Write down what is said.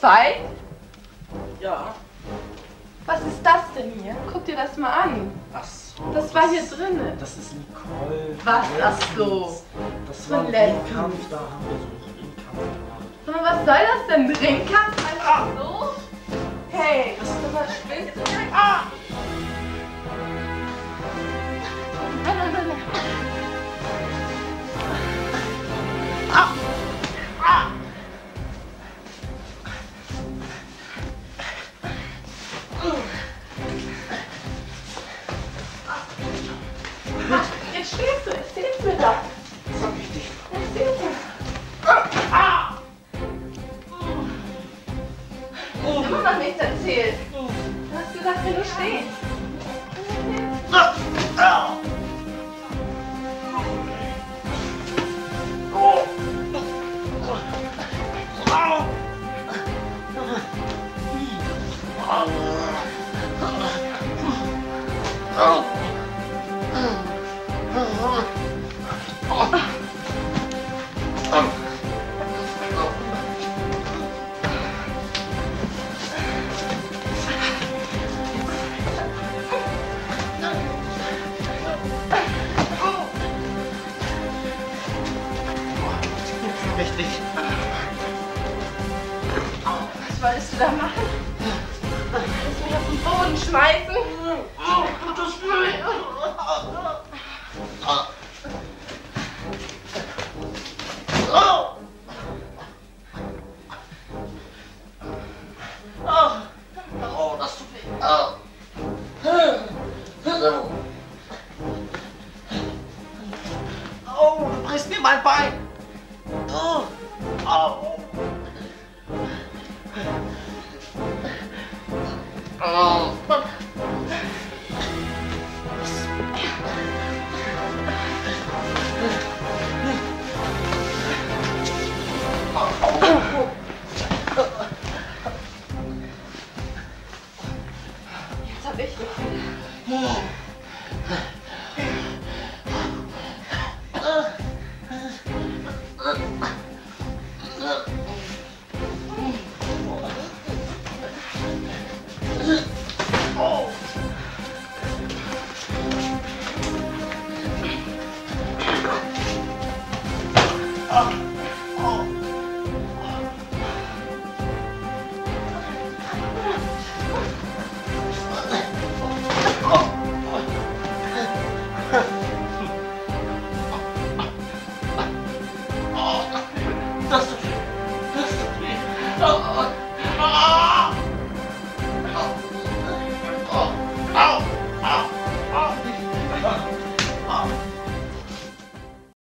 Zwei? Ja. Was ist das denn hier? Guck dir das mal an. Ach so. Das war hier drinne. Das ist Nicole. Was? Ach so. Das war ein. Ringkampf, da haben wir so einen Ringkampf gemacht. Sag mal, was soll das denn? Ringkampf? Einfach so? Hey, sag mal, spinnst du denn? Ah! Du, erzähl's mir doch. Das war wichtig. Erzähl's mir. Immer noch nichts erzählt. Du hast gesagt, wenn du stehst. Richtig. Was wolltest du da machen? Willst du mich auf den Boden schmeißen? Das will Oh, das tut weh. Oh. Oh, du brichst mir mein Bein. Oh. Oh. Oh. Jetzt hab ich Oh.